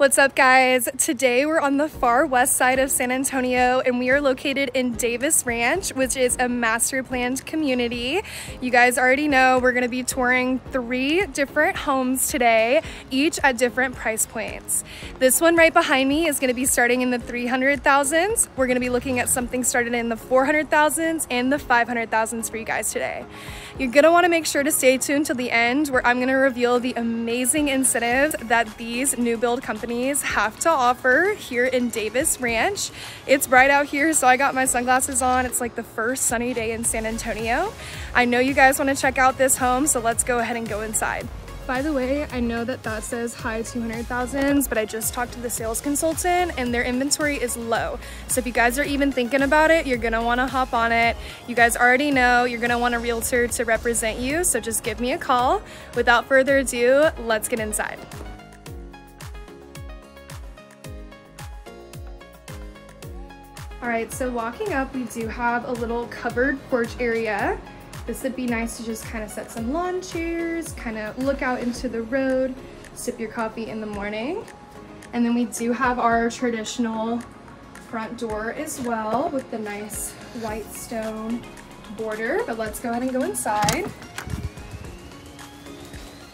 What's up guys? Today we're on the far west side of San Antonio and we are located in Davis Ranch, which is a master planned community. You guys already know we're gonna be touring three different homes today, each at different price points. This one right behind me is gonna be starting in the 300,000s. We're gonna be looking at something started in the 400,000s and the 500,000s for you guys today. You're gonna wanna make sure to stay tuned till the end where I'm gonna reveal the amazing incentives that these new build companies have to offer here in Davis Ranch. It's bright out here, so I got my sunglasses on. It's like the first sunny day in San Antonio. I know you guys wanna check out this home, so let's go ahead and go inside. By the way, I know that that says high 200,000s, but I just talked to the sales consultant and their inventory is low. So if you guys are even thinking about it, you're gonna wanna hop on it. You guys already know you're gonna want a realtor to represent you, so just give me a call. Without further ado, let's get inside. All right, so walking up, we do have a little covered porch area. This would be nice to just kind of set some lawn chairs, kind of look out into the road, sip your coffee in the morning. And then we do have our traditional front door as well with the nice white stone border, but let's go ahead and go inside.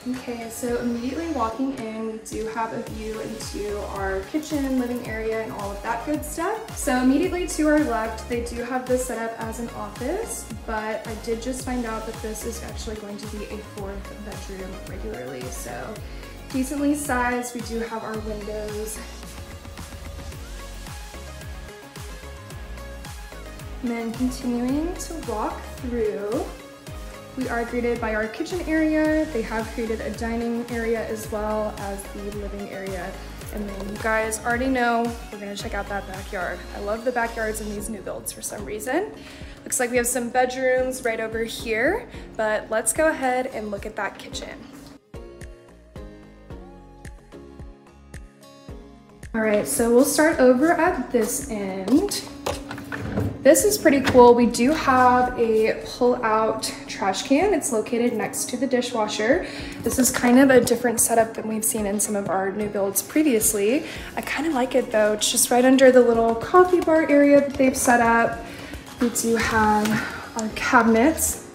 Okay, so immediately walking in, we do have a view into our kitchen, living area, and all of that good stuff. So immediately to our left, they do have this set up as an office, but I did just find out that this is actually going to be a fourth bedroom regularly. So decently sized, we do have our windows. And then continuing to walk through, we are greeted by our kitchen area. They have created a dining area as well as the living area. And then you guys already know we're gonna check out that backyard. I love the backyards in these new builds for some reason. Looks like we have some bedrooms right over here, but let's go ahead and look at that kitchen. All right, so we'll start over at this end. This is pretty cool. We do have a pull-out trash can. It's located next to the dishwasher. This is kind of a different setup than we've seen in some of our new builds previously. I kind of like it though. It's just right under the little coffee bar area that they've set up. We do have our cabinets.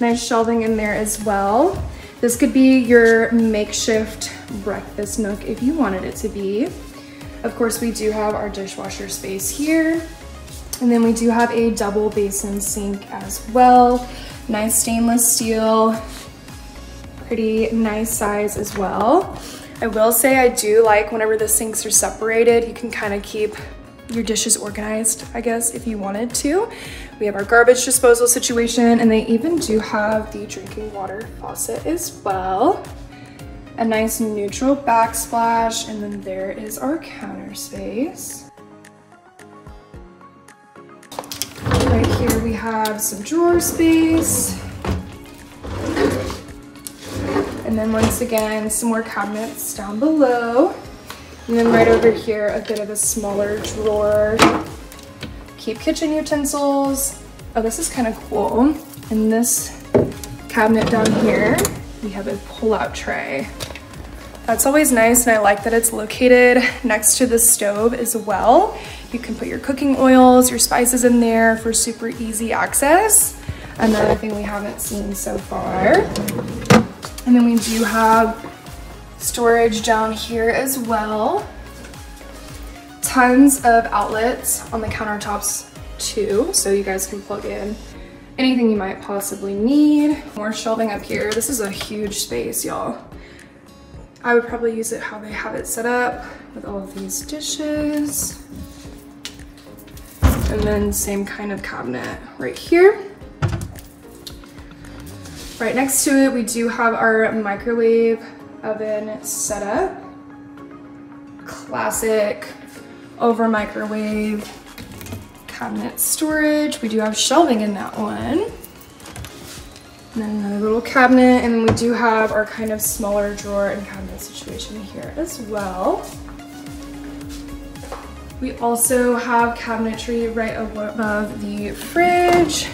Nice shelving in there as well. This could be your makeshift breakfast nook if you wanted it to be. Of course, we do have our dishwasher space here. And then we do have a double basin sink as well. Nice stainless steel, pretty nice size as well. I will say I do like whenever the sinks are separated, you can kind of keep your dishes organized, I guess, if you wanted to. We have our garbage disposal situation and they even do have the drinking water faucet as well. A nice neutral backsplash and then there is our counter space. Right here we have some drawer space. And then once again, some more cabinets down below. And then right over here, a bit of a smaller drawer. Keep kitchen utensils. Oh, this is kind of cool. In this cabinet down here, we have a pull-out tray. That's always nice and I like that it's located next to the stove as well. You can put your cooking oils, your spices in there for super easy access. Another thing we haven't seen so far. And then we do have storage down here as well. Tons of outlets on the countertops too, so you guys can plug in anything you might possibly need. More shelving up here. This is a huge space, y'all. I would probably use it how they have it set up with all of these dishes. And then same kind of cabinet right here. Right next to it, we do have our microwave oven set up. Classic over microwave cabinet storage. We do have shelving in that one. And then another little cabinet, and then we do have our kind of smaller drawer and cabinet situation here as well. We also have cabinetry right above the fridge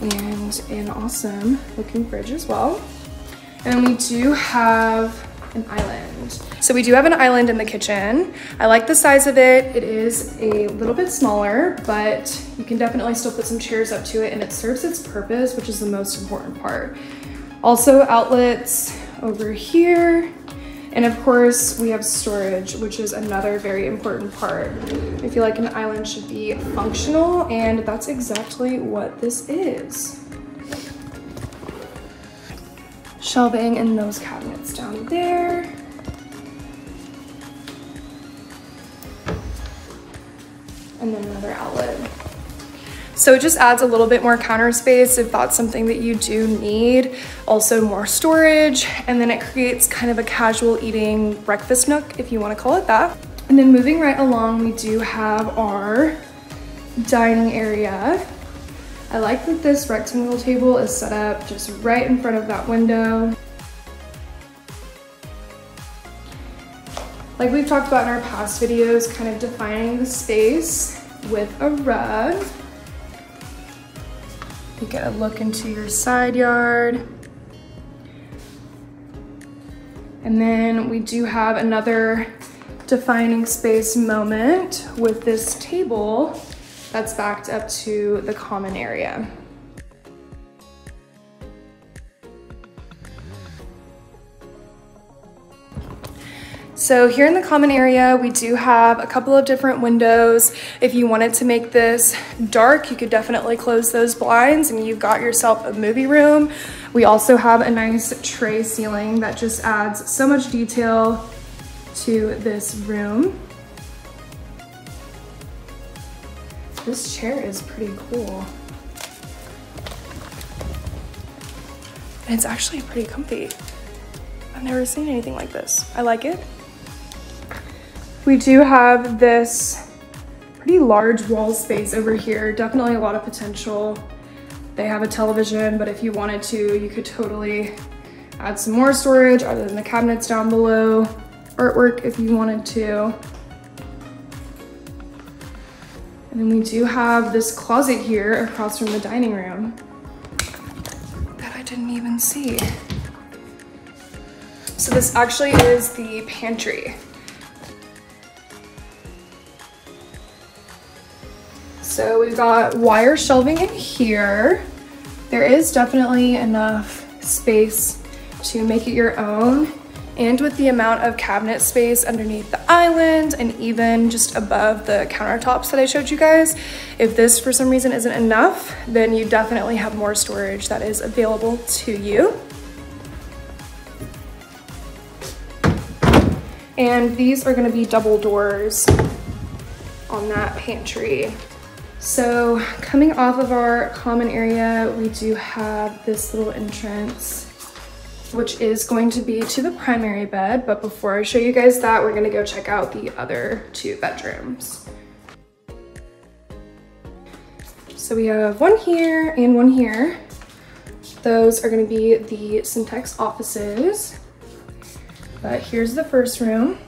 and an awesome looking fridge as well. And we do have an island. So we do have an island in the kitchen. I like the size of it. It is a little bit smaller, but you can definitely still put some chairs up to it and it serves its purpose, which is the most important part. Also outlets over here. And of course, we have storage, which is another very important part. I feel like an island should be functional, and that's exactly what this is. Shelving in those cabinets down there. And then another outlet. So it just adds a little bit more counter space if that's something that you do need. Also more storage, and then it creates kind of a casual eating breakfast nook, if you wanna call it that. And then moving right along, we do have our dining area. I like that this rectangle table is set up just right in front of that window. Like we've talked about in our past videos, kind of defining the space with a rug. You get a look into your side yard. And then we do have another defining space moment with this table that's backed up to the common area. So here in the common area, we do have a couple of different windows. If you wanted to make this dark, you could definitely close those blinds and you've got yourself a movie room. We also have a nice tray ceiling that just adds so much detail to this room. This chair is pretty cool. And it's actually pretty comfy. I've never seen anything like this. I like it. We do have this pretty large wall space over here. Definitely a lot of potential. They have a television, but if you wanted to, you could totally add some more storage other than the cabinets down below. Artwork if you wanted to. And then we do have this closet here across from the dining room that I didn't even see. So this actually is the pantry. So we've got wire shelving in here. There is definitely enough space to make it your own. And with the amount of cabinet space underneath the island and even just above the countertops that I showed you guys, if this for some reason isn't enough, then you definitely have more storage that is available to you. And these are gonna be double doors on that pantry. So coming off of our common area, we do have this little entrance, which is going to be to the primary bed. But before I show you guys that, we're gonna go check out the other two bedrooms. So we have one here and one here. Those are gonna be the Centex offices. But here's the first room.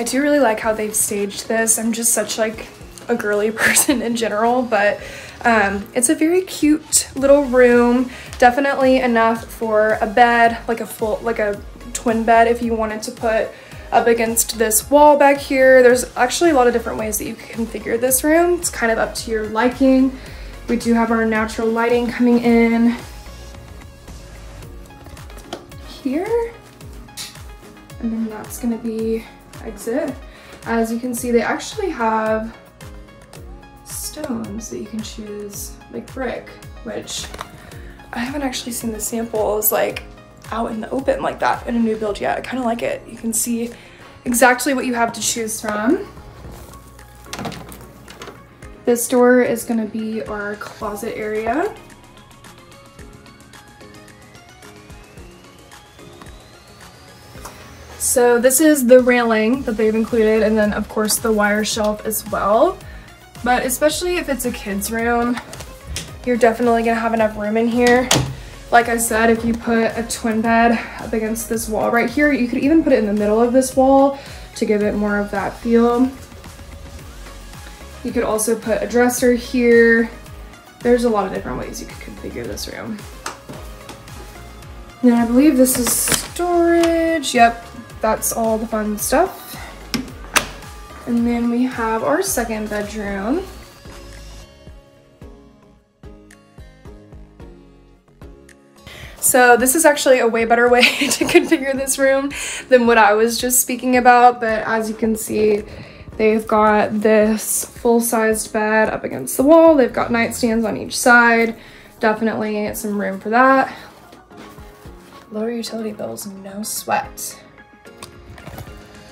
I do really like how they've staged this. I'm just such like a girly person in general, but um, it's a very cute little room. Definitely enough for a bed, like a full, like a twin bed if you wanted to put up against this wall back here. There's actually a lot of different ways that you can configure this room. It's kind of up to your liking. We do have our natural lighting coming in here. And then that's gonna be exit. As you can see, they actually have stones that you can choose, like brick, which I haven't actually seen the samples like out in the open like that in a new build yet. I kind of like it. You can see exactly what you have to choose from. This door is gonna be our closet area. So this is the railing that they've included and then of course the wire shelf as well. But especially if it's a kid's room, you're definitely gonna have enough room in here. Like I said, if you put a twin bed up against this wall right here, you could even put it in the middle of this wall to give it more of that feel. You could also put a dresser here. There's a lot of different ways you could configure this room. Then I believe this is storage. Yep, that's all the fun stuff. And then we have our second bedroom. So this is actually a way better way to configure this room than what I was just speaking about. But as you can see, they've got this full-sized bed up against the wall. They've got nightstands on each side. Definitely some room for that. Lower utility bills, no sweat.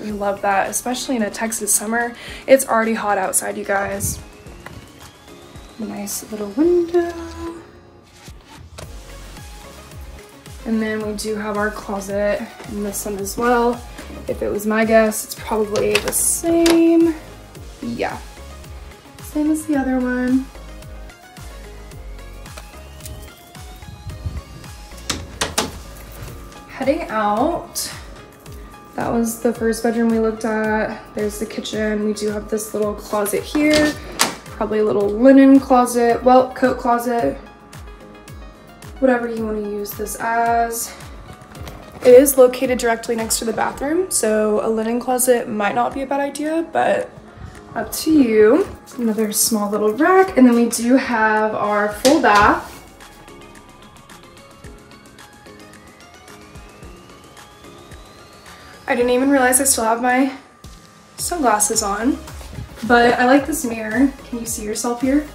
We love that, especially in a Texas summer. It's already hot outside, you guys. Nice little window. And then we do have our closet in this one as well. If it was my guess, it's probably the same. Yeah, same as the other one. Heading out, that was the first bedroom we looked at. There's the kitchen. We do have this little closet here, probably a little linen closet, well, coat closet, whatever you want to use this as. It is located directly next to the bathroom, so a linen closet might not be a bad idea, but up to you. Another small little rack, and then we do have our full bath. I didn't even realize I still have my sunglasses on, but I like this mirror. Can you see yourself here?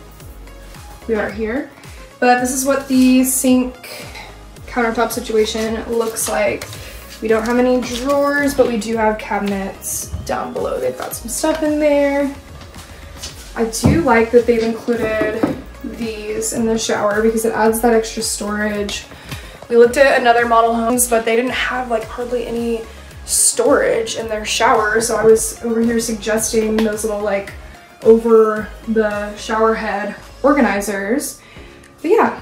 We are here. But this is what the sink countertop situation looks like. We don't have any drawers, but we do have cabinets down below. They've got some stuff in there. I do like that they've included these in the shower because it adds that extra storage. We looked at another model homes, but they didn't have like hardly any storage in their shower. So I was over here suggesting those little like over the shower head organizers. But yeah,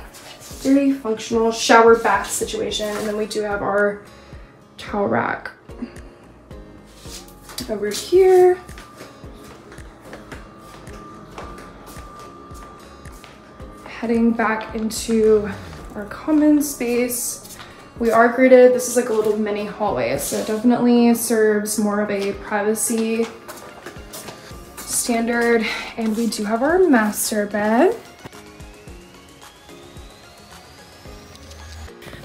very functional shower bath situation. And then we do have our towel rack over here. Heading back into our common space. We are greeted, this is like a little mini hallway, so it definitely serves more of a privacy standard. And we do have our master bed.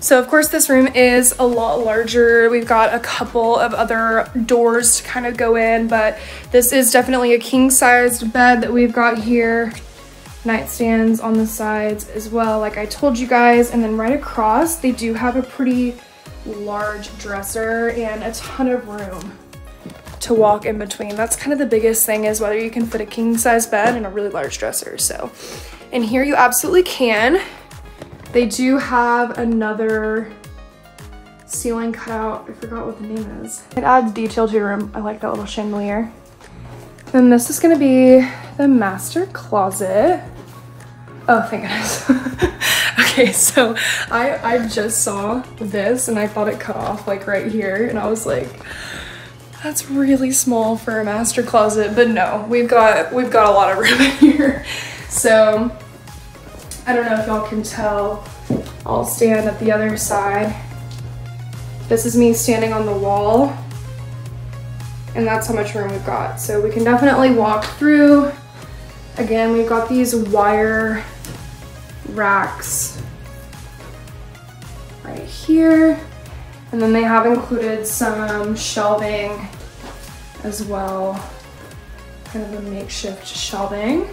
So of course this room is a lot larger. We've got a couple of other doors to kind of go in, but this is definitely a king sized bed that we've got here. Nightstands on the sides as well, like I told you guys. And then right across, they do have a pretty large dresser and a ton of room to walk in between. That's kind of the biggest thing is whether you can fit a king size bed and a really large dresser. So in here you absolutely can. They do have another ceiling cutout. I forgot what the name is. It adds detail to your room. I like that little chandelier. Then this is gonna be the master closet. Oh, thank goodness. okay, so I, I just saw this and I thought it cut off like right here and I was like, that's really small for a master closet, but no, we've got, we've got a lot of room in here. So I don't know if y'all can tell. I'll stand at the other side. This is me standing on the wall and that's how much room we've got. So we can definitely walk through. Again, we've got these wire racks right here. And then they have included some shelving as well, kind of a makeshift shelving.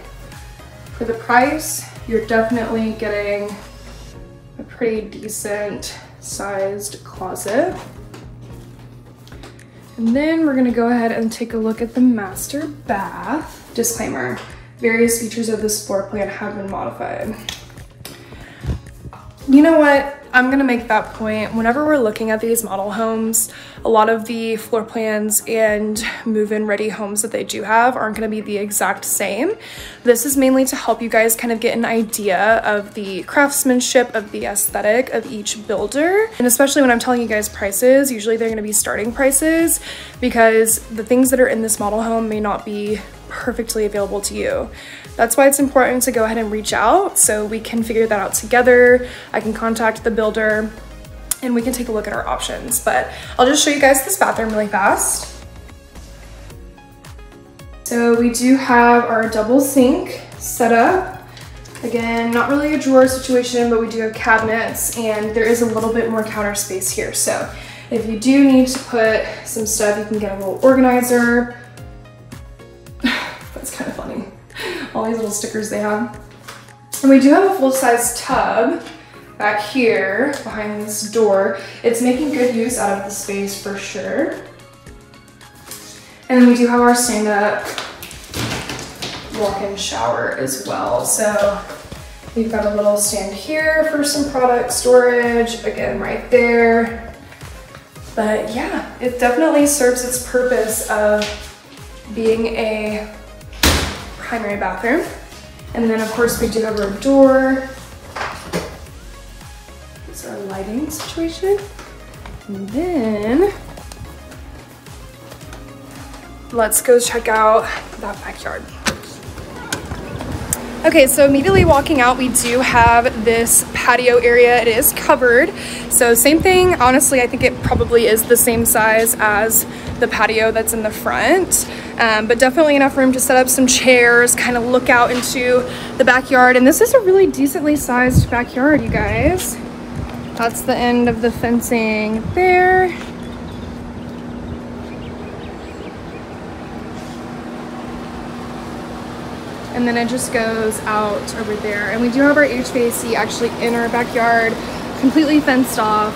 For the price, you're definitely getting a pretty decent sized closet. And then we're gonna go ahead and take a look at the master bath. Disclaimer, various features of this floor plan have been modified. You know what? I'm gonna make that point. Whenever we're looking at these model homes, a lot of the floor plans and move-in ready homes that they do have aren't gonna be the exact same. This is mainly to help you guys kind of get an idea of the craftsmanship, of the aesthetic of each builder. And especially when I'm telling you guys prices, usually they're gonna be starting prices because the things that are in this model home may not be perfectly available to you. That's why it's important to go ahead and reach out so we can figure that out together. I can contact the builder and we can take a look at our options. But I'll just show you guys this bathroom really fast. So we do have our double sink set up. Again, not really a drawer situation, but we do have cabinets and there is a little bit more counter space here. So if you do need to put some stuff, you can get a little organizer. That's kind of funny. All these little stickers they have. And we do have a full-size tub back here behind this door. It's making good use out of the space for sure. And then we do have our stand-up walk-in shower as well. So we've got a little stand here for some product storage, again, right there. But yeah, it definitely serves its purpose of being a primary bathroom. And then of course we do have our door. This is our lighting situation. And then let's go check out that backyard. Okay, so immediately walking out, we do have this patio area. It is covered. So same thing, honestly, I think it probably is the same size as the patio that's in the front, um, but definitely enough room to set up some chairs, kind of look out into the backyard. And this is a really decently sized backyard, you guys. That's the end of the fencing there. And then it just goes out over there. And we do have our HVAC actually in our backyard, completely fenced off.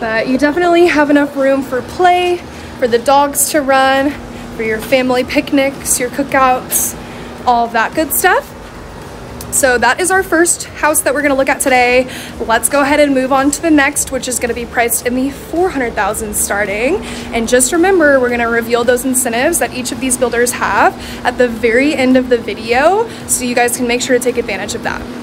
But you definitely have enough room for play, for the dogs to run, for your family picnics, your cookouts, all of that good stuff. So that is our first house that we're gonna look at today. Let's go ahead and move on to the next, which is gonna be priced in the 400,000 starting. And just remember, we're gonna reveal those incentives that each of these builders have at the very end of the video, so you guys can make sure to take advantage of that.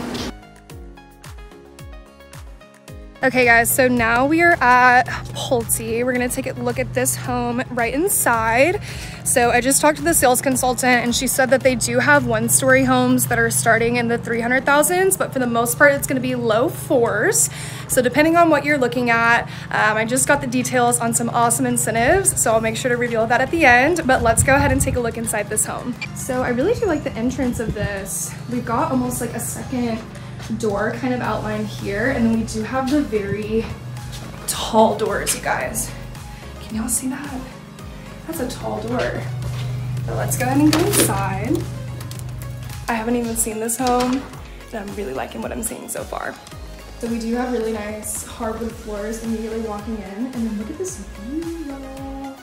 Okay guys, so now we are at Pulte. We're gonna take a look at this home right inside. So I just talked to the sales consultant and she said that they do have one story homes that are starting in the 300,000s, but for the most part, it's gonna be low fours. So depending on what you're looking at, um, I just got the details on some awesome incentives. So I'll make sure to reveal that at the end, but let's go ahead and take a look inside this home. So I really do like the entrance of this. We've got almost like a second door kind of outlined here. And then we do have the very tall doors, you guys. Can y'all see that? That's a tall door. So let's go ahead and go inside. I haven't even seen this home and I'm really liking what I'm seeing so far. So we do have really nice hardwood floors immediately walking in. And then look at this view.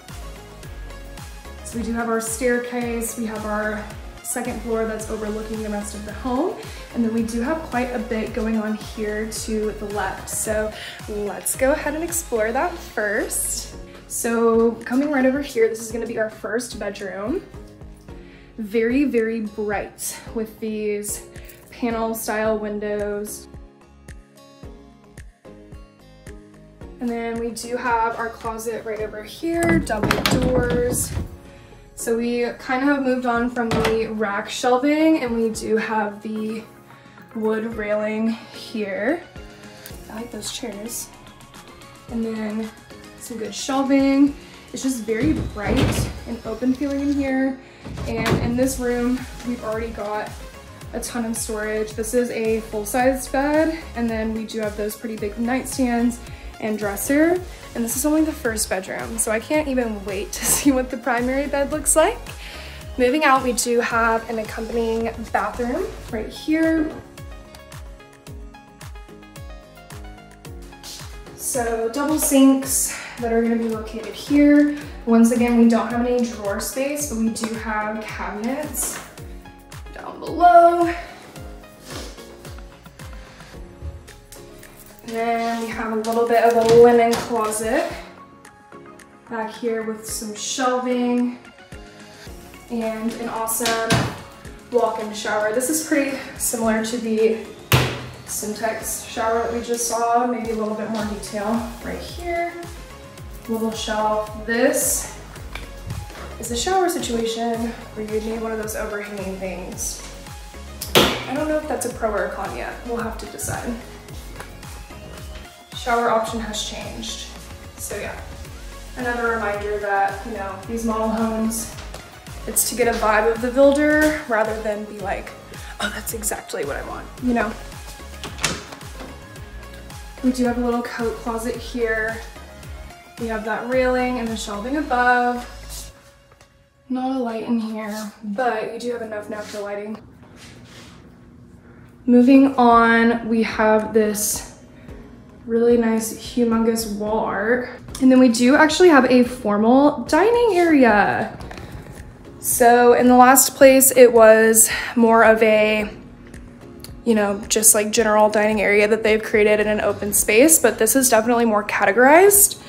So we do have our staircase, we have our second floor that's overlooking the rest of the home. And then we do have quite a bit going on here to the left. So let's go ahead and explore that first. So coming right over here, this is gonna be our first bedroom. Very, very bright with these panel style windows. And then we do have our closet right over here, double doors. So we kind of moved on from the rack shelving and we do have the wood railing here. I like those chairs. And then some good shelving. It's just very bright and open feeling in here. And in this room, we've already got a ton of storage. This is a full-sized bed, and then we do have those pretty big nightstands and dresser. And this is only the first bedroom, so I can't even wait to see what the primary bed looks like. Moving out, we do have an accompanying bathroom right here. So double sinks that are gonna be located here. Once again, we don't have any drawer space, but we do have cabinets down below. Then we have a little bit of a linen closet back here with some shelving and an awesome walk-in shower. This is pretty similar to the Centex shower that we just saw, maybe a little bit more detail right here. Little shelf. This is a shower situation where you need one of those overhanging things. I don't know if that's a pro or a con yet. We'll have to decide. Shower option has changed. So yeah, another reminder that, you know, these model homes, it's to get a vibe of the builder rather than be like, oh, that's exactly what I want, you know? We do have a little coat closet here. We have that railing and the shelving above. Not a light in here, but you do have enough natural lighting. Moving on, we have this really nice, humongous wall art. And then we do actually have a formal dining area. So in the last place, it was more of a, you know, just like general dining area that they've created in an open space, but this is definitely more categorized.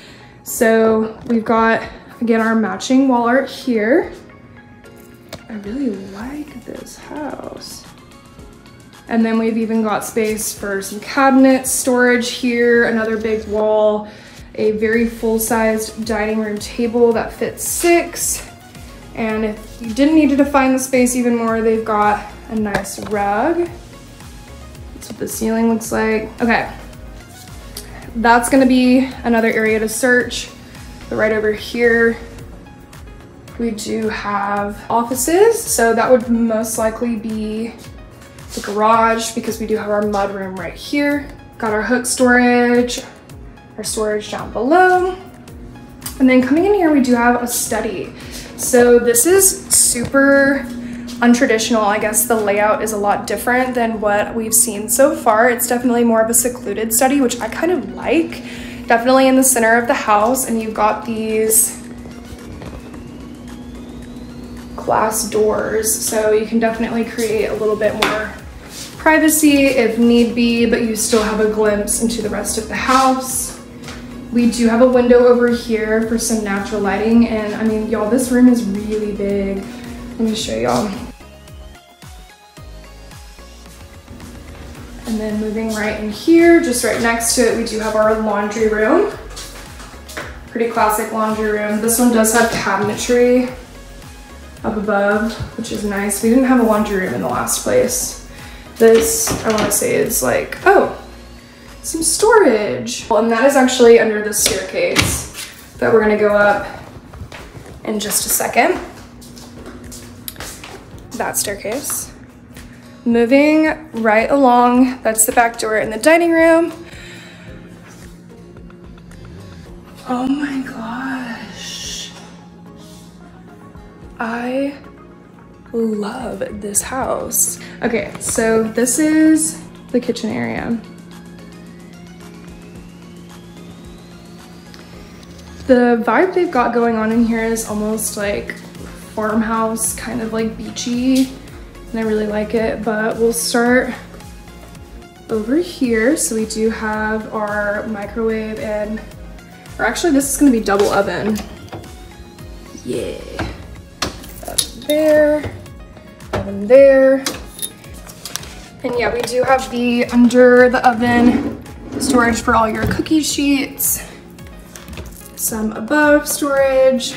So we've got Again, our matching wall art here. I really like this house. And then we've even got space for some cabinets, storage here, another big wall, a very full-sized dining room table that fits six. And if you didn't need to define the space even more, they've got a nice rug. That's what the ceiling looks like. Okay, that's gonna be another area to search. But right over here, we do have offices. So that would most likely be the garage because we do have our mud room right here. Got our hook storage, our storage down below. And then coming in here, we do have a study. So this is super untraditional. I guess the layout is a lot different than what we've seen so far. It's definitely more of a secluded study, which I kind of like definitely in the center of the house and you've got these glass doors. So you can definitely create a little bit more privacy if need be but you still have a glimpse into the rest of the house. We do have a window over here for some natural lighting and I mean y'all this room is really big. Let me show y'all. And then moving right in here, just right next to it, we do have our laundry room. Pretty classic laundry room. This one does have cabinetry up above, which is nice. We didn't have a laundry room in the last place. This, I wanna say is like, oh, some storage. Well, And that is actually under the staircase that we're gonna go up in just a second. That staircase. Moving right along, that's the back door in the dining room. Oh my gosh. I love this house. Okay, so this is the kitchen area. The vibe they've got going on in here is almost like farmhouse, kind of like beachy and I really like it, but we'll start over here. So we do have our microwave and, or actually this is gonna be double oven. Yeah, there, oven there. And yeah, we do have the under the oven storage for all your cookie sheets, some above storage.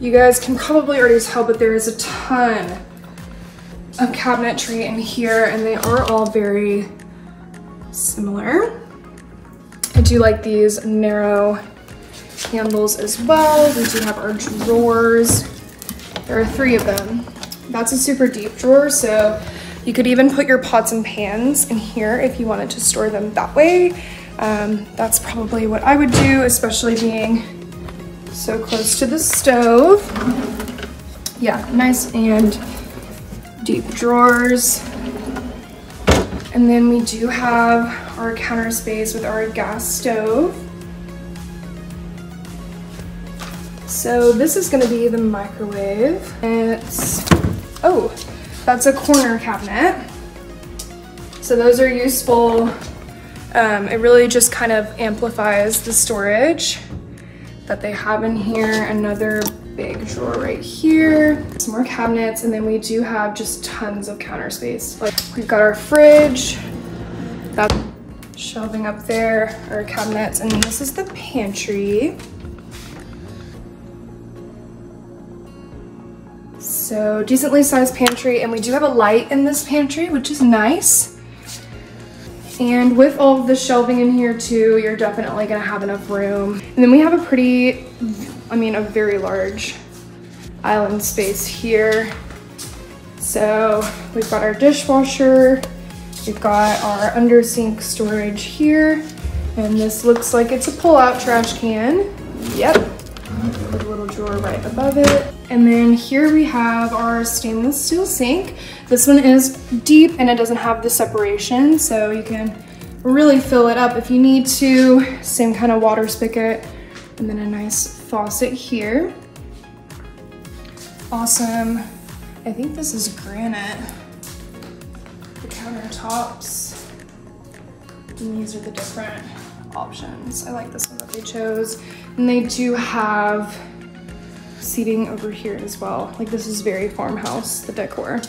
You guys can probably already tell, but there is a ton of cabinetry in here and they are all very similar. I do like these narrow handles as well. We do have our drawers. There are three of them. That's a super deep drawer, so you could even put your pots and pans in here if you wanted to store them that way. Um, that's probably what I would do, especially being so close to the stove. Yeah, nice and deep drawers. And then we do have our counter space with our gas stove. So this is gonna be the microwave. It's, oh, that's a corner cabinet. So those are useful. Um, it really just kind of amplifies the storage that they have in here. Another big drawer right here, some more cabinets, and then we do have just tons of counter space. Like we've got our fridge, that shelving up there, our cabinets, and this is the pantry. So decently sized pantry and we do have a light in this pantry, which is nice. And with all of the shelving in here too, you're definitely gonna have enough room. And then we have a pretty, I mean, a very large island space here. So we've got our dishwasher, we've got our under sink storage here, and this looks like it's a pull-out trash can. Yep, with a little drawer right above it. And then here we have our stainless steel sink. This one is deep and it doesn't have the separation, so you can really fill it up if you need to. Same kind of water spigot, and then a nice faucet here. Awesome. I think this is granite. The countertops. And these are the different options. I like this one that they chose. And they do have seating over here as well. Like this is very farmhouse, the decor.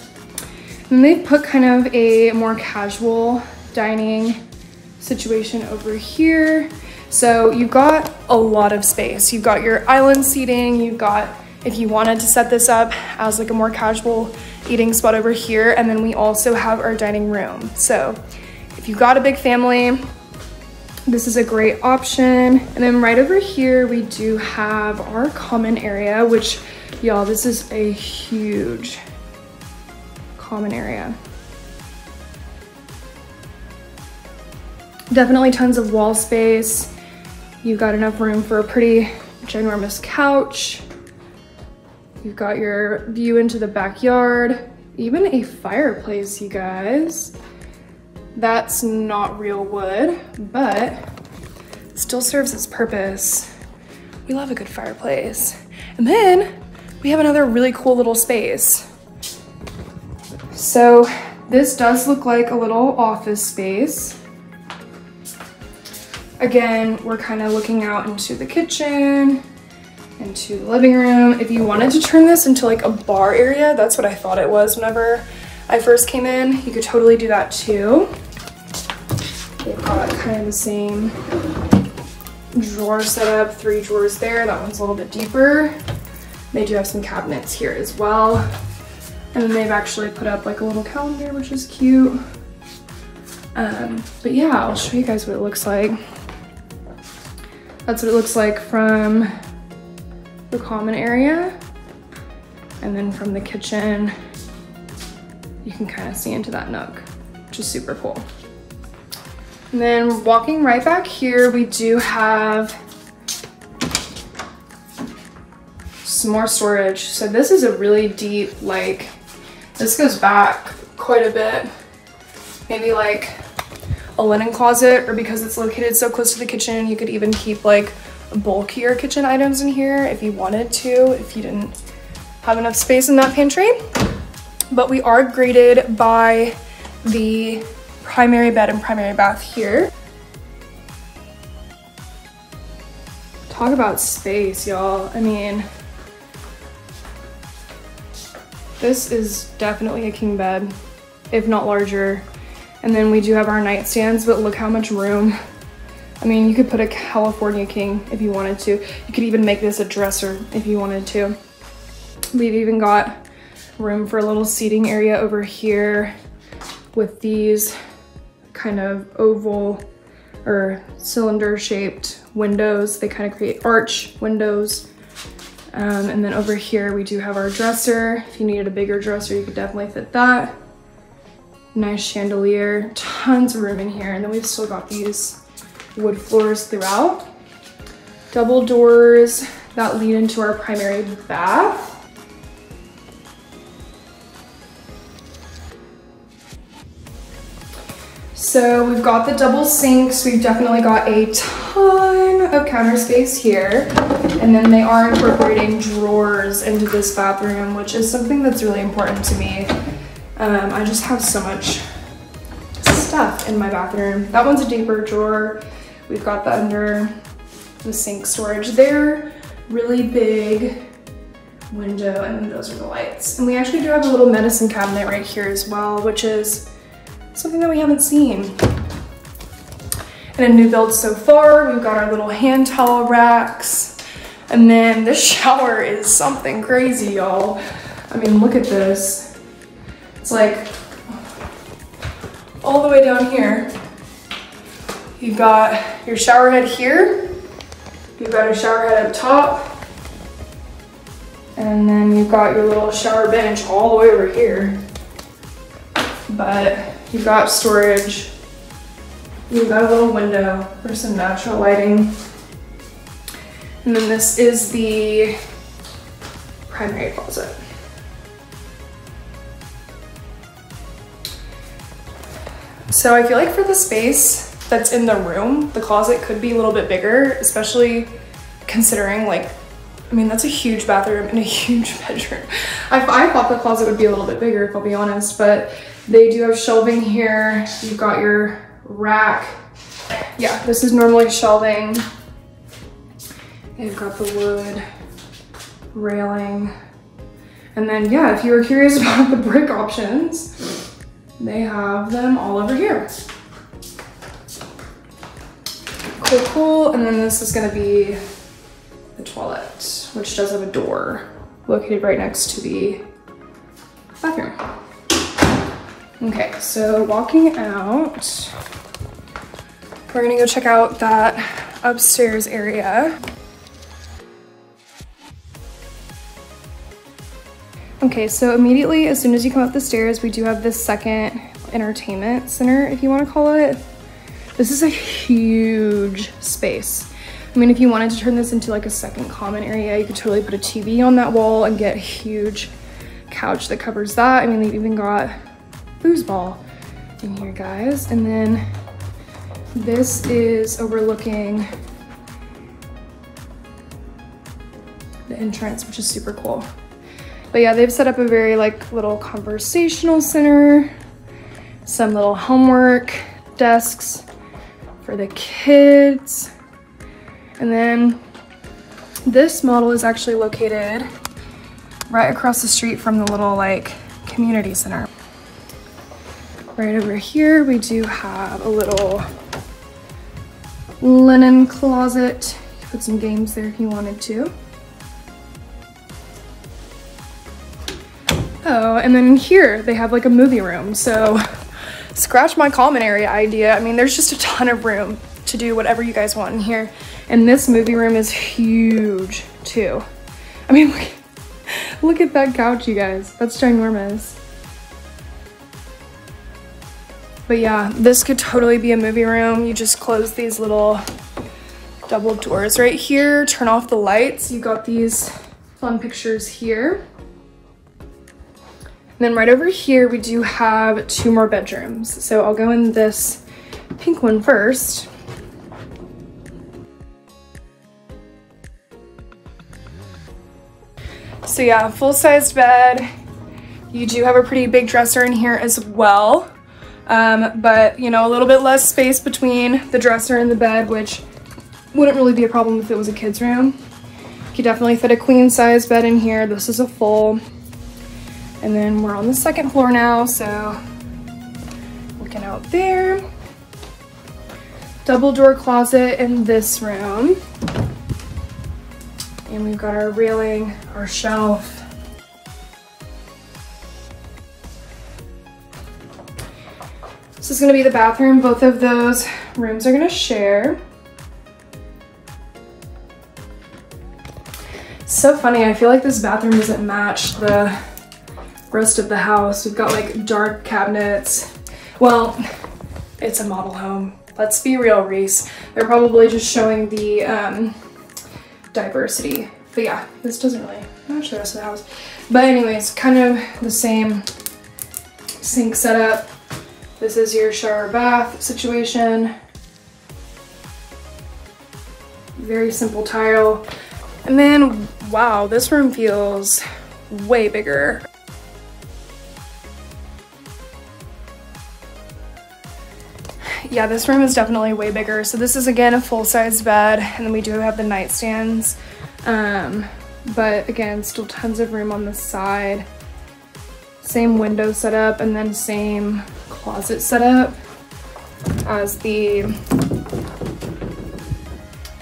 And they've put kind of a more casual dining situation over here. So you've got a lot of space. You've got your island seating, you've got, if you wanted to set this up as like a more casual eating spot over here, and then we also have our dining room. So if you've got a big family, this is a great option. And then right over here, we do have our common area, which y'all, this is a huge common area. Definitely tons of wall space. You've got enough room for a pretty ginormous couch. You've got your view into the backyard. Even a fireplace, you guys. That's not real wood, but still serves its purpose. We love a good fireplace. And then we have another really cool little space. So this does look like a little office space. Again, we're kind of looking out into the kitchen, into the living room. If you wanted to turn this into like a bar area, that's what I thought it was whenever I first came in. You could totally do that too. They've got kind of the same drawer setup, three drawers there. That one's a little bit deeper. They do have some cabinets here as well. And then they've actually put up like a little calendar, which is cute. Um, but yeah, I'll show you guys what it looks like. That's what it looks like from the common area. And then from the kitchen, you can kind of see into that nook, which is super cool. And then walking right back here, we do have some more storage. So this is a really deep, like, this goes back quite a bit. Maybe like a linen closet or because it's located so close to the kitchen, you could even keep like bulkier kitchen items in here if you wanted to, if you didn't have enough space in that pantry. But we are graded by the primary bed and primary bath here. Talk about space, y'all. I mean, this is definitely a king bed, if not larger. And then we do have our nightstands, but look how much room. I mean, you could put a California king if you wanted to. You could even make this a dresser if you wanted to. We've even got room for a little seating area over here with these kind of oval or cylinder shaped windows. They kind of create arch windows. Um, and then over here we do have our dresser. If you needed a bigger dresser, you could definitely fit that. Nice chandelier, tons of room in here. And then we've still got these wood floors throughout. Double doors that lead into our primary bath. So we've got the double sinks. We've definitely got a ton of counter space here. And then they are incorporating drawers into this bathroom, which is something that's really important to me. Um, I just have so much stuff in my bathroom. That one's a deeper drawer. We've got the under the sink storage there. Really big window and those are the lights. And we actually do have a little medicine cabinet right here as well, which is something that we haven't seen. In a new build so far, we've got our little hand towel racks. And then this shower is something crazy, y'all. I mean, look at this. It's like all the way down here. You've got your shower head here. You've got a shower head up top. And then you've got your little shower bench all the way over here. But you've got storage. You've got a little window for some natural lighting. And then this is the primary closet. So I feel like for the space that's in the room, the closet could be a little bit bigger, especially considering like, I mean, that's a huge bathroom and a huge bedroom. I, I thought the closet would be a little bit bigger, if I'll be honest, but they do have shelving here. You've got your rack. Yeah, this is normally shelving. They've got the wood railing. And then, yeah, if you were curious about the brick options, they have them all over here. Cool, cool. And then this is gonna be the toilet, which does have a door located right next to the bathroom. Okay, so walking out, we're gonna go check out that upstairs area. Okay, so immediately as soon as you come up the stairs, we do have this second entertainment center, if you wanna call it. This is a huge space. I mean, if you wanted to turn this into like a second common area, you could totally put a TV on that wall and get a huge couch that covers that. I mean, they've even got foosball in here, guys. And then this is overlooking the entrance, which is super cool. But yeah, they've set up a very like little conversational center, some little homework desks for the kids. And then this model is actually located right across the street from the little like community center. Right over here, we do have a little linen closet. Put some games there if you wanted to. Oh, and then here they have like a movie room. So scratch my common area idea. I mean, there's just a ton of room to do whatever you guys want in here. And this movie room is huge too. I mean, look, look at that couch, you guys. That's ginormous. But yeah, this could totally be a movie room. You just close these little double doors right here, turn off the lights. You got these fun pictures here. And then right over here, we do have two more bedrooms. So I'll go in this pink one first. So yeah, full-sized bed. You do have a pretty big dresser in here as well. Um, but, you know, a little bit less space between the dresser and the bed, which wouldn't really be a problem if it was a kid's room. You could definitely fit a queen size bed in here. This is a full. And then we're on the second floor now, so looking out there. Double door closet in this room. And we've got our railing, our shelf, This is gonna be the bathroom. Both of those rooms are gonna share. So funny, I feel like this bathroom doesn't match the rest of the house. We've got like dark cabinets. Well, it's a model home. Let's be real, Reese. They're probably just showing the um, diversity. But yeah, this doesn't really match the rest of the house. But anyways, kind of the same sink setup. This is your shower bath situation. Very simple tile. And then, wow, this room feels way bigger. Yeah, this room is definitely way bigger. So this is again a full-size bed and then we do have the nightstands. Um, but again, still tons of room on the side. Same window setup and then same closet setup as the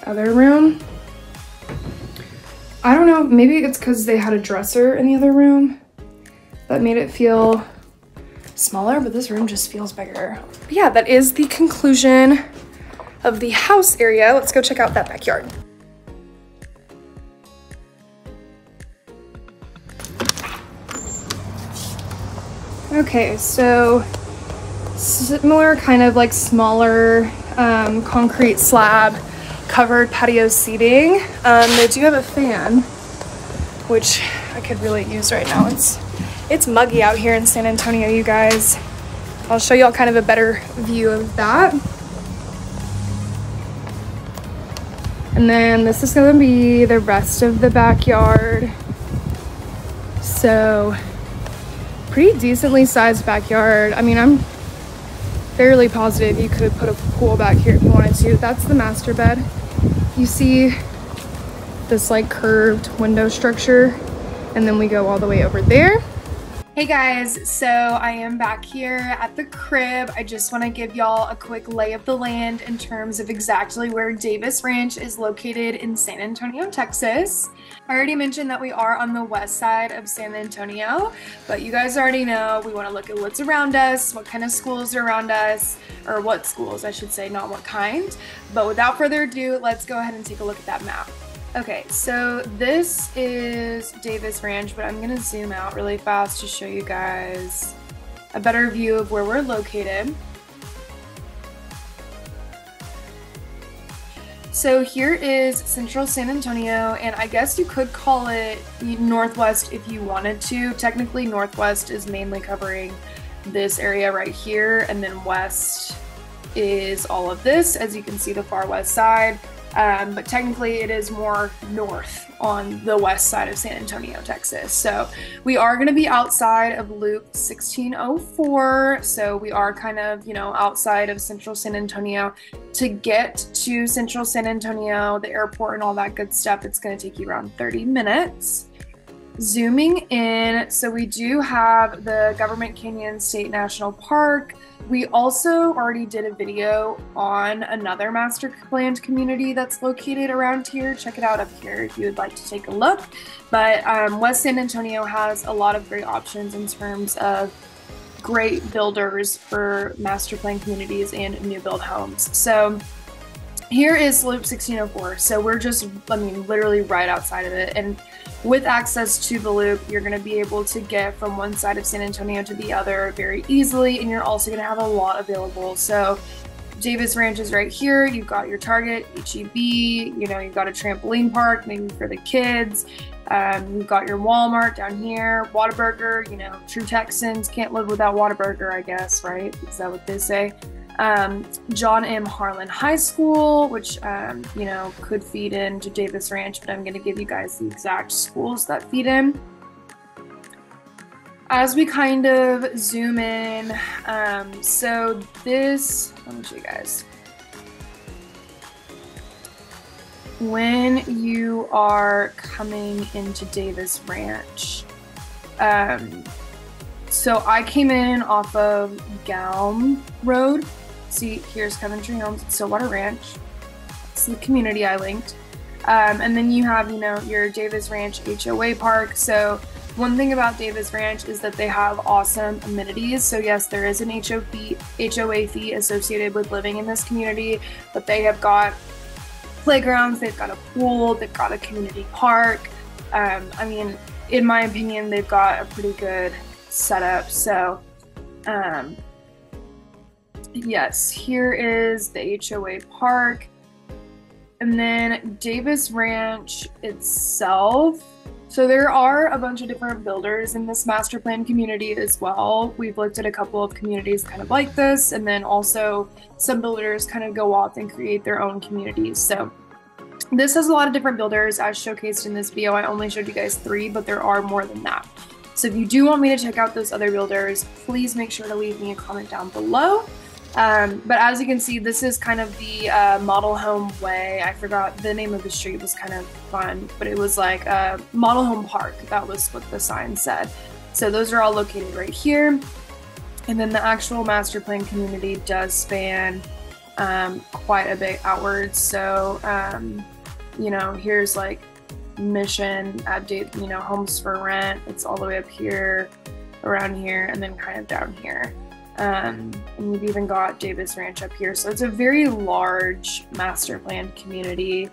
other room. I don't know, maybe it's because they had a dresser in the other room. that made it feel smaller, but this room just feels bigger. Yeah, that is the conclusion of the house area. Let's go check out that backyard. Okay, so similar kind of like smaller um, concrete slab covered patio seating. Um, they do have a fan, which I could really use right now. It's it's muggy out here in San Antonio, you guys. I'll show y'all kind of a better view of that. And then this is gonna be the rest of the backyard. So pretty decently sized backyard. I mean, I'm fairly positive you could put a pool back here if you wanted to. That's the master bed. You see this like curved window structure and then we go all the way over there. Hey guys, so I am back here at the crib. I just want to give y'all a quick lay of the land in terms of exactly where Davis Ranch is located in San Antonio, Texas. I already mentioned that we are on the west side of San Antonio, but you guys already know we want to look at what's around us, what kind of schools are around us, or what schools I should say, not what kind. But without further ado, let's go ahead and take a look at that map. Okay, so this is Davis Ranch, but I'm gonna zoom out really fast to show you guys a better view of where we're located. So here is central San Antonio, and I guess you could call it northwest if you wanted to. Technically, northwest is mainly covering this area right here, and then west is all of this, as you can see the far west side um, but technically it is more north on the west side of San Antonio, Texas. So we are going to be outside of Loop 1604. So we are kind of, you know, outside of central San Antonio. To get to central San Antonio, the airport, and all that good stuff, it's going to take you around 30 minutes. Zooming in, so we do have the Government Canyon State National Park. We also already did a video on another master planned community that's located around here. Check it out up here if you would like to take a look. But um, West San Antonio has a lot of great options in terms of great builders for master plan communities and new build homes. So here is Loop 1604. So we're just, I mean, literally right outside of it. And with access to the loop, you're going to be able to get from one side of San Antonio to the other very easily, and you're also going to have a lot available. So, Davis Ranch is right here. You've got your Target, HEB, you know, you've got a trampoline park, maybe for the kids. Um, you've got your Walmart down here, Whataburger, you know, true Texans can't live without Whataburger, I guess, right? Is that what they say? Um, John M. Harlan High School, which, um, you know, could feed into Davis Ranch, but I'm going to give you guys the exact schools that feed in. As we kind of zoom in, um, so this, let me show you guys. When you are coming into Davis Ranch, um, so I came in off of Galm Road See, here's Coventry Homes, Stillwater Ranch. It's the community I linked. Um, and then you have, you know, your Davis Ranch HOA park. So one thing about Davis Ranch is that they have awesome amenities. So yes, there is an HOA fee associated with living in this community, but they have got playgrounds, they've got a pool, they've got a community park. Um, I mean, in my opinion, they've got a pretty good setup. So um, yes, here is the HOA park. And then Davis Ranch itself. So there are a bunch of different builders in this master plan community as well. We've looked at a couple of communities kind of like this, and then also some builders kind of go off and create their own communities. So this has a lot of different builders as showcased in this video. I only showed you guys three, but there are more than that. So if you do want me to check out those other builders, please make sure to leave me a comment down below. Um, but as you can see, this is kind of the uh, model home way. I forgot the name of the street was kind of fun, but it was like a model home park. That was what the sign said. So those are all located right here. And then the actual master plan community does span um, quite a bit outwards. So, um, you know, here's like Mission, update, you know, homes for rent. It's all the way up here around here and then kind of down here. Um, and we've even got Davis Ranch up here. So it's a very large master planned community.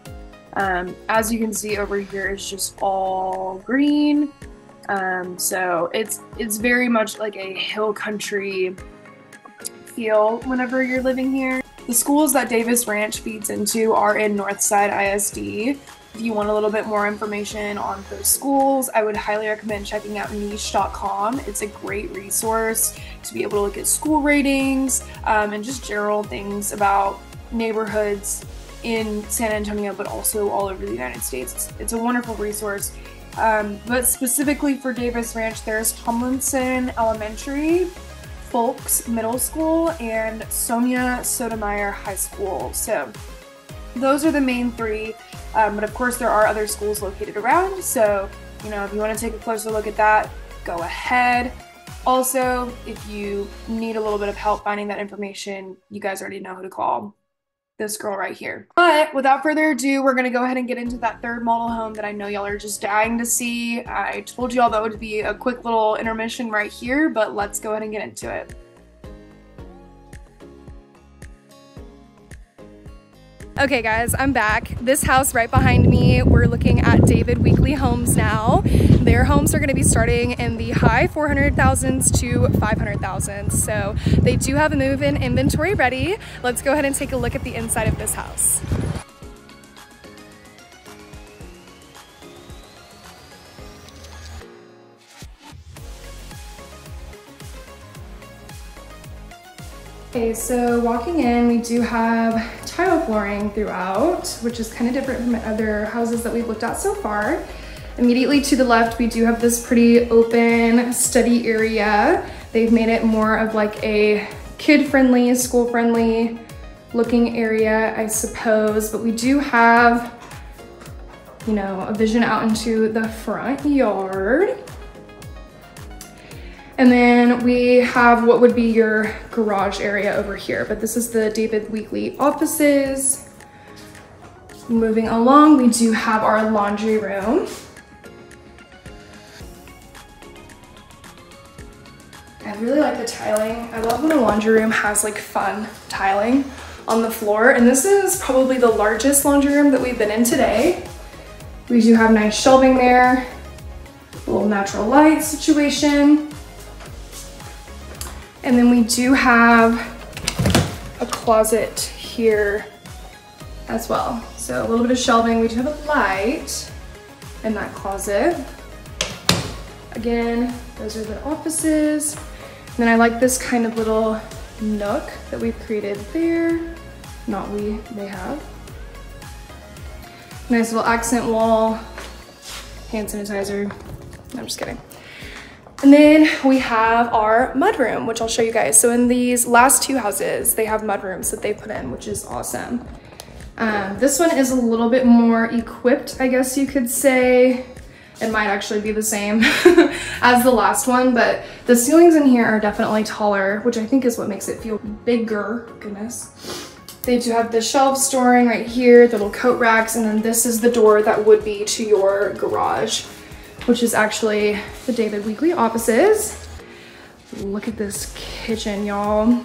Um, as you can see over here, it's just all green. Um, so it's it's very much like a hill country feel whenever you're living here. The schools that Davis Ranch feeds into are in Northside ISD. If you want a little bit more information on those schools, I would highly recommend checking out niche.com. It's a great resource to be able to look at school ratings um, and just general things about neighborhoods in San Antonio, but also all over the United States. It's, it's a wonderful resource. Um, but specifically for Davis Ranch, there's Tomlinson Elementary, Folks Middle School, and Sonia Sotomayor High School. So those are the main three. Um, but of course, there are other schools located around. So, you know, if you want to take a closer look at that, go ahead. Also, if you need a little bit of help finding that information, you guys already know who to call this girl right here. But without further ado, we're gonna go ahead and get into that third model home that I know y'all are just dying to see. I told y'all that would be a quick little intermission right here, but let's go ahead and get into it. Okay guys, I'm back. This house right behind me, we're looking at David Weekley Homes now. Their homes are gonna be starting in the high 400,000s to 500,000s. So they do have a move-in inventory ready. Let's go ahead and take a look at the inside of this house. Okay, so walking in, we do have tile flooring throughout, which is kind of different from other houses that we've looked at so far. Immediately to the left, we do have this pretty open study area. They've made it more of like a kid-friendly, school-friendly looking area, I suppose, but we do have, you know, a vision out into the front yard. And then we have what would be your garage area over here, but this is the David Weekley offices. Moving along, we do have our laundry room. I really like the tiling. I love when a laundry room has like fun tiling on the floor. And this is probably the largest laundry room that we've been in today. We do have nice shelving there, a little natural light situation. And then we do have a closet here as well. So a little bit of shelving. We do have a light in that closet. Again, those are the offices. And then I like this kind of little nook that we've created there. Not we, they have. Nice little accent wall, hand sanitizer. No, I'm just kidding. And then we have our mudroom, which I'll show you guys. So in these last two houses, they have mudrooms that they put in, which is awesome. Um, this one is a little bit more equipped, I guess you could say. It might actually be the same as the last one, but the ceilings in here are definitely taller, which I think is what makes it feel bigger. Goodness. They do have the shelf storing right here, the little coat racks, and then this is the door that would be to your garage which is actually the David Weekley offices. Look at this kitchen, y'all.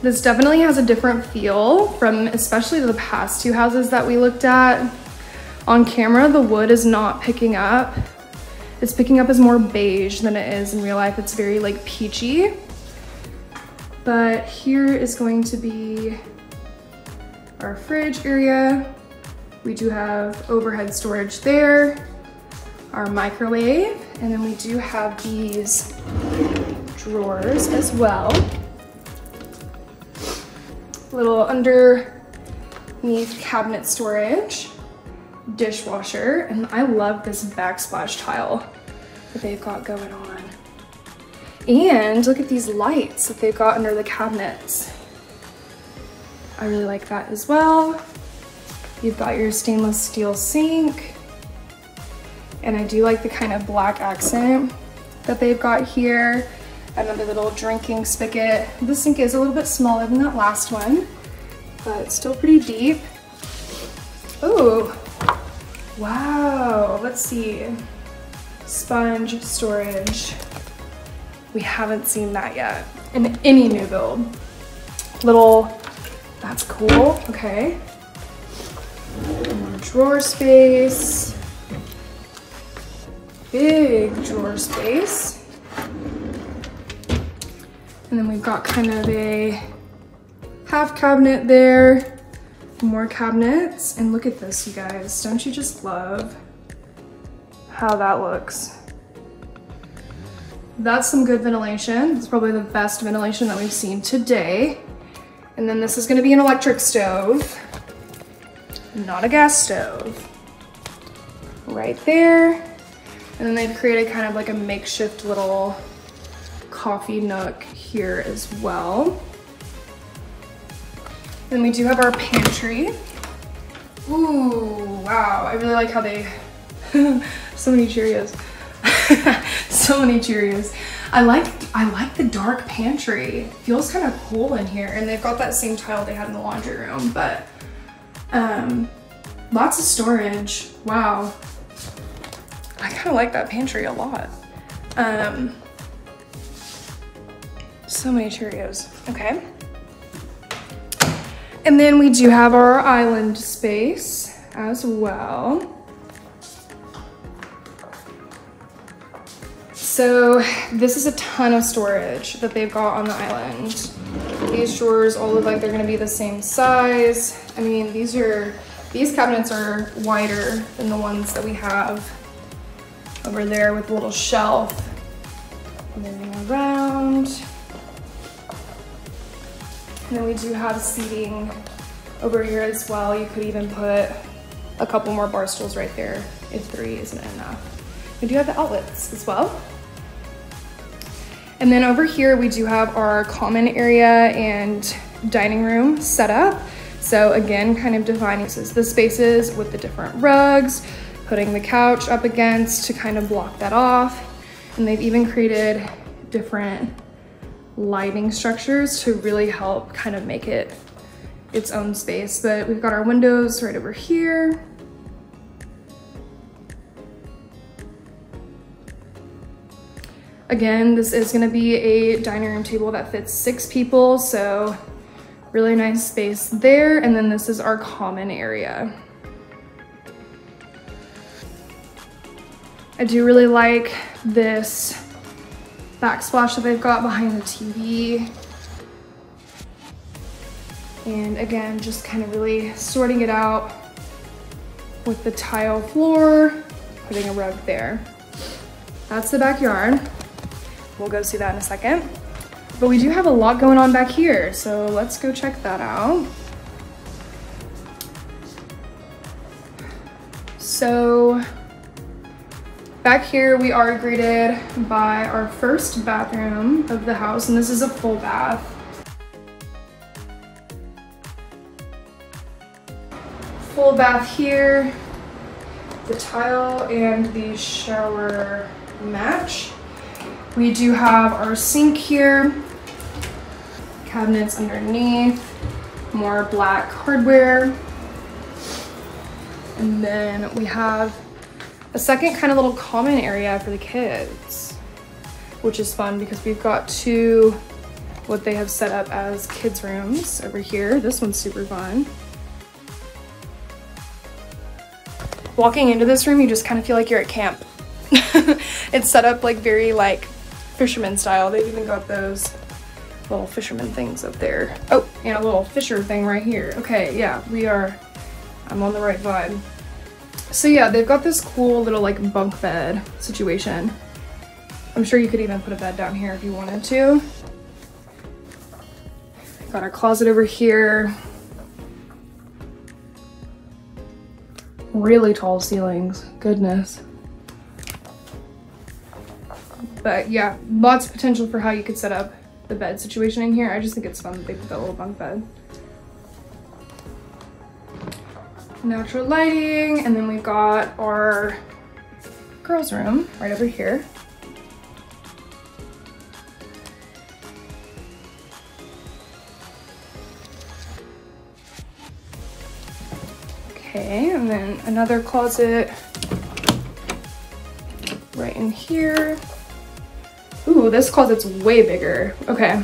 This definitely has a different feel from especially the past two houses that we looked at. On camera, the wood is not picking up. It's picking up as more beige than it is in real life. It's very like peachy. But here is going to be our fridge area. We do have overhead storage there, our microwave, and then we do have these drawers as well. Little underneath cabinet storage, dishwasher, and I love this backsplash tile that they've got going on. And look at these lights that they've got under the cabinets. I really like that as well. You've got your stainless steel sink. And I do like the kind of black accent that they've got here. Another little drinking spigot. The sink is a little bit smaller than that last one, but still pretty deep. Oh, wow, let's see. sponge storage. We haven't seen that yet in any new build. Little, that's cool, okay. Drawer space. Big drawer space. And then we've got kind of a half cabinet there, more cabinets. And look at this, you guys. Don't you just love how that looks? That's some good ventilation. It's probably the best ventilation that we've seen today. And then this is gonna be an electric stove, not a gas stove. Right there. And then they've created kind of like a makeshift little coffee nook here as well. Then we do have our pantry. Ooh, wow. I really like how they, so many Cheerios. so many Cheerios. I like I like the dark pantry. Feels kind of cool in here. And they've got that same tile they had in the laundry room, but um, lots of storage. Wow. I kind of like that pantry a lot. Um, so many Cheerios. Okay. And then we do have our island space as well. So this is a ton of storage that they've got on the island. These drawers all look like they're gonna be the same size. I mean, these are, these cabinets are wider than the ones that we have over there with a little shelf. Moving around. And then we do have seating over here as well. You could even put a couple more bar stools right there if three isn't enough. We do have the outlets as well. And then over here, we do have our common area and dining room set up. So again, kind of defining the spaces with the different rugs, putting the couch up against to kind of block that off. And they've even created different lighting structures to really help kind of make it its own space. But we've got our windows right over here. Again, this is gonna be a dining room table that fits six people, so really nice space there. And then this is our common area. I do really like this backsplash that they've got behind the TV. And again, just kind of really sorting it out with the tile floor, putting a rug there. That's the backyard. We'll go see that in a second. But we do have a lot going on back here, so let's go check that out. So back here we are greeted by our first bathroom of the house, and this is a full bath. Full bath here, the tile and the shower match. We do have our sink here, cabinets underneath, more black hardware. And then we have a second kind of little common area for the kids, which is fun because we've got two, what they have set up as kids rooms over here. This one's super fun. Walking into this room, you just kind of feel like you're at camp. it's set up like very like fisherman style. They've even got those little fisherman things up there. Oh, and a little fisher thing right here. Okay, yeah, we are, I'm on the right vibe. So yeah, they've got this cool little like bunk bed situation. I'm sure you could even put a bed down here if you wanted to. Got our closet over here. Really tall ceilings, goodness. But yeah, lots of potential for how you could set up the bed situation in here. I just think it's fun that they put that little bunk bed. Natural lighting, and then we've got our girls' room right over here. Okay, and then another closet right in here. Ooh, this closet's way bigger. Okay.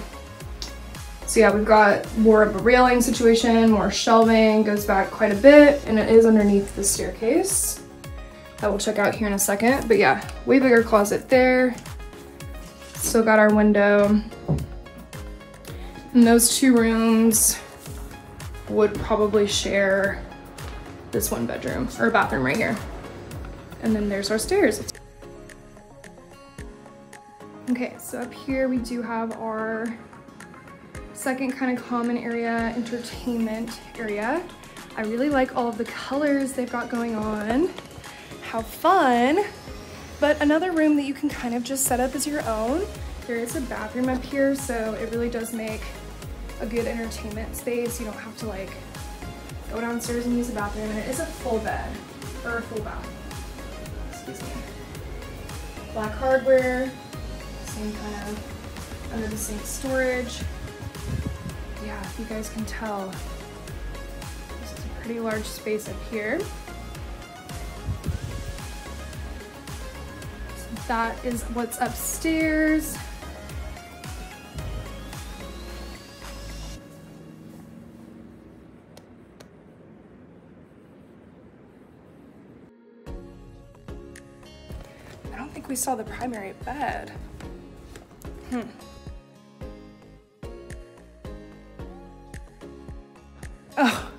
So yeah, we've got more of a railing situation, more shelving, goes back quite a bit, and it is underneath the staircase. That we'll check out here in a second. But yeah, way bigger closet there. Still got our window. And those two rooms would probably share this one bedroom or bathroom right here. And then there's our stairs. Okay, so up here we do have our second kind of common area, entertainment area. I really like all of the colors they've got going on. How fun. But another room that you can kind of just set up as your own. There is a bathroom up here, so it really does make a good entertainment space. You don't have to like go downstairs and use the bathroom. And it is a full bed, or a full bath. Excuse me. Black hardware, same kind of under the sink storage. Yeah, if you guys can tell, this is a pretty large space up here. So that is what's upstairs. I don't think we saw the primary bed. Hmm. Oh,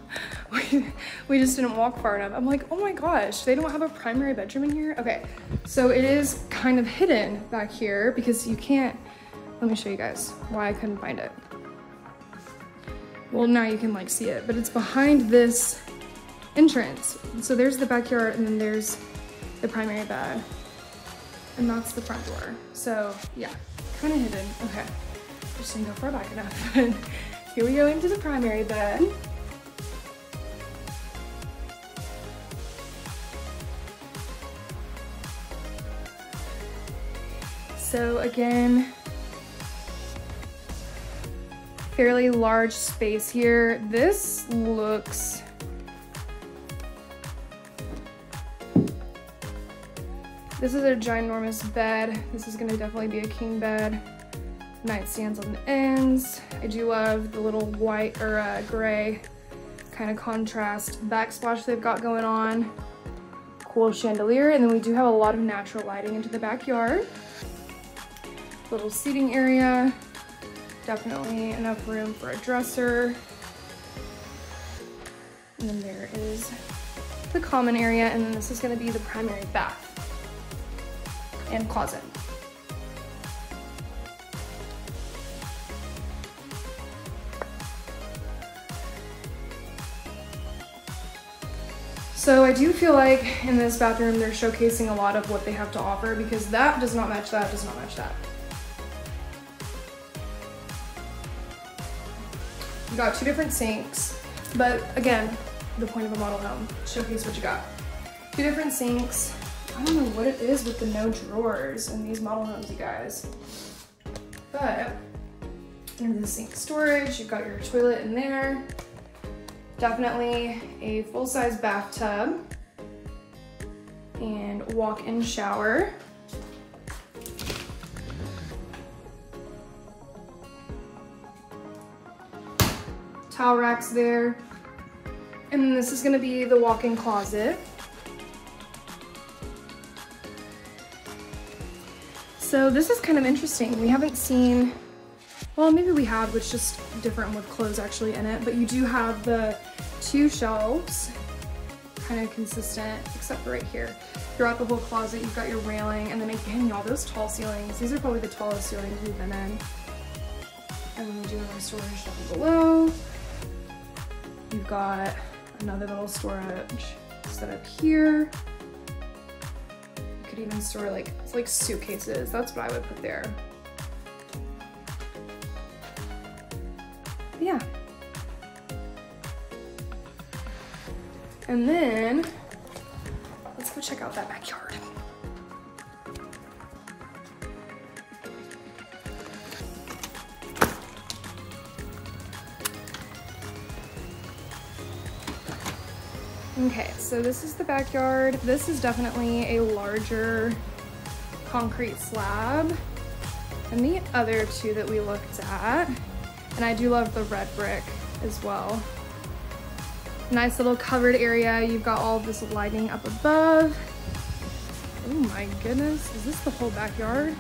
we, we just didn't walk far enough. I'm like, oh my gosh, they don't have a primary bedroom in here? Okay, so it is kind of hidden back here because you can't, let me show you guys why I couldn't find it. Well, now you can like see it, but it's behind this entrance. So there's the backyard and then there's the primary bed and that's the front door. So yeah, kind of hidden. Okay, just didn't go far back enough. Here we go into the primary bed. So again, fairly large space here. This looks This is a ginormous bed. This is gonna definitely be a king bed. Nightstands on the ends. I do love the little white or uh, gray kind of contrast backsplash they've got going on. Cool chandelier, and then we do have a lot of natural lighting into the backyard. Little seating area. Definitely enough room for a dresser. And then there is the common area, and then this is gonna be the primary bath and closet. So I do feel like in this bathroom they're showcasing a lot of what they have to offer because that does not match that, does not match that. You got two different sinks, but again, the point of a model home, showcase what you got. Two different sinks, I don't know what it is with the no drawers in these model homes, you guys. But in the sink storage, you've got your toilet in there. Definitely a full-size bathtub and walk-in shower. Towel racks there. And this is gonna be the walk-in closet. So this is kind of interesting. We haven't seen, well, maybe we have, but it's just different with clothes actually in it. But you do have the two shelves, kind of consistent, except right here. Throughout the whole closet, you've got your railing, and then again, y'all, those tall ceilings. These are probably the tallest ceilings we've been in. And then we do have our storage down below. You've got another little storage set up here could even store like, like suitcases. That's what I would put there. But yeah. And then let's go check out that backyard. Okay, so this is the backyard. This is definitely a larger concrete slab than the other two that we looked at. And I do love the red brick as well. Nice little covered area. You've got all this lighting up above. Oh my goodness, is this the whole backyard?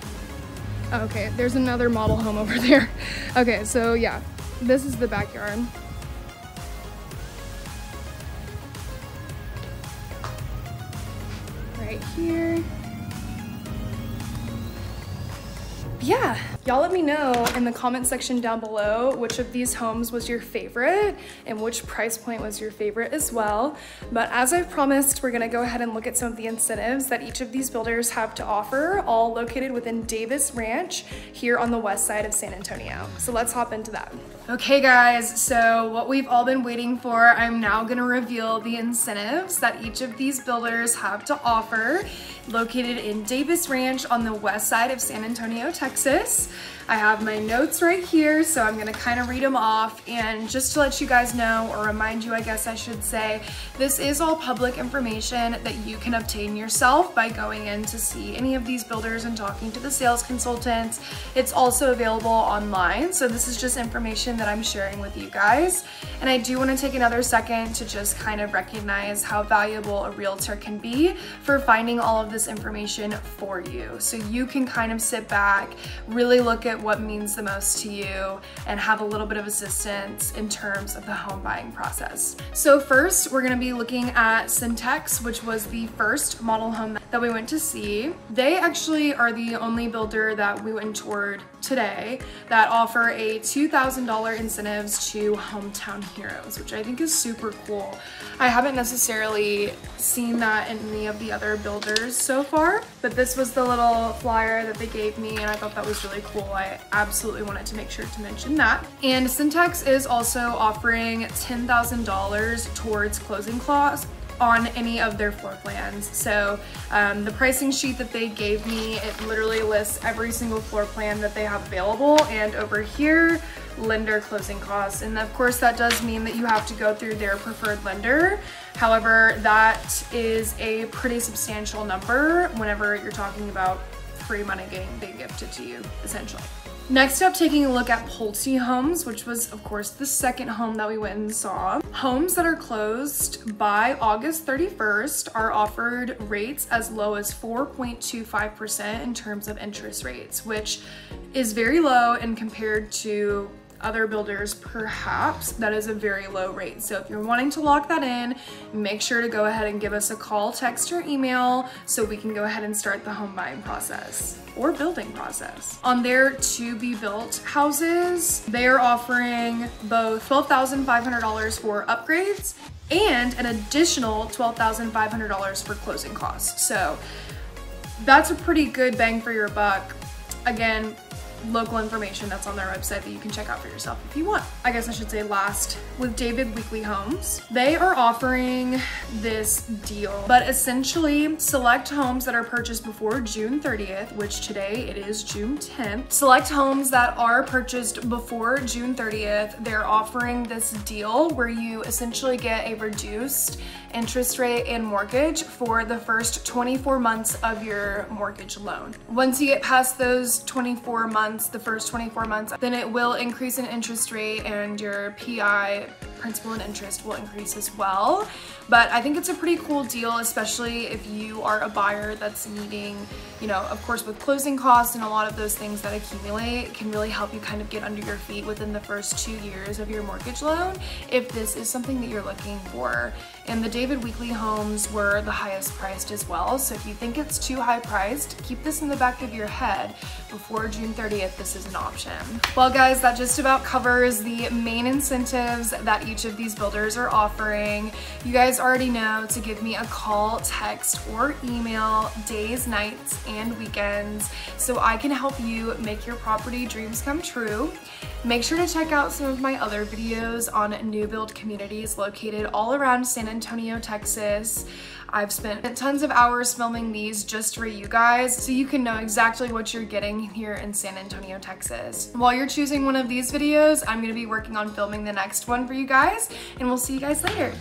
Okay, there's another model home over there. Okay, so yeah, this is the backyard. Here. Yeah, Y'all let me know in the comment section down below which of these homes was your favorite and which price point was your favorite as well. But as I've promised, we're gonna go ahead and look at some of the incentives that each of these builders have to offer, all located within Davis Ranch here on the west side of San Antonio. So let's hop into that. Okay guys, so what we've all been waiting for, I'm now gonna reveal the incentives that each of these builders have to offer located in Davis Ranch on the west side of San Antonio, Texas. I have my notes right here, so I'm gonna kind of read them off. And just to let you guys know, or remind you, I guess I should say, this is all public information that you can obtain yourself by going in to see any of these builders and talking to the sales consultants. It's also available online, so this is just information that I'm sharing with you guys. And I do wanna take another second to just kind of recognize how valuable a realtor can be for finding all of this information for you. So you can kind of sit back, really look at what means the most to you and have a little bit of assistance in terms of the home buying process. So first, we're gonna be looking at Centex, which was the first model home that we went to see. They actually are the only builder that we went toward today that offer a $2,000 incentives to hometown heroes, which I think is super cool. I haven't necessarily seen that in any of the other builders so far, but this was the little flyer that they gave me and I thought that was really cool. Absolutely wanted to make sure to mention that. And Centex is also offering $10,000 towards closing costs on any of their floor plans. So um, the pricing sheet that they gave me, it literally lists every single floor plan that they have available. And over here, lender closing costs. And of course that does mean that you have to go through their preferred lender. However, that is a pretty substantial number whenever you're talking about free money getting being gifted to you, essentially. Next up, taking a look at Pulte Homes, which was of course the second home that we went and saw. Homes that are closed by August 31st are offered rates as low as 4.25% in terms of interest rates, which is very low and compared to other builders, perhaps that is a very low rate. So if you're wanting to lock that in, make sure to go ahead and give us a call, text, or email so we can go ahead and start the home buying process or building process. On their to be built houses, they are offering both $12,500 for upgrades and an additional $12,500 for closing costs. So that's a pretty good bang for your buck. Again, local information that's on their website that you can check out for yourself if you want. I guess I should say last with David Weekley Homes. They are offering this deal, but essentially select homes that are purchased before June 30th, which today it is June 10th. Select homes that are purchased before June 30th, they're offering this deal where you essentially get a reduced interest rate and mortgage for the first 24 months of your mortgage loan. Once you get past those 24 months, the first 24 months, then it will increase in interest rate and your PI principal and interest will increase as well. But I think it's a pretty cool deal, especially if you are a buyer that's needing, you know, of course with closing costs and a lot of those things that accumulate can really help you kind of get under your feet within the first two years of your mortgage loan if this is something that you're looking for. And the David Weekley homes were the highest priced as well. So if you think it's too high priced, keep this in the back of your head. Before June 30th, this is an option. Well guys, that just about covers the main incentives that each of these builders are offering. You guys already know to give me a call, text, or email days, nights, and weekends so I can help you make your property dreams come true. Make sure to check out some of my other videos on new build communities located all around San Antonio, Texas. I've spent tons of hours filming these just for you guys so you can know exactly what you're getting here in San Antonio, Texas. While you're choosing one of these videos, I'm gonna be working on filming the next one for you guys and we'll see you guys later.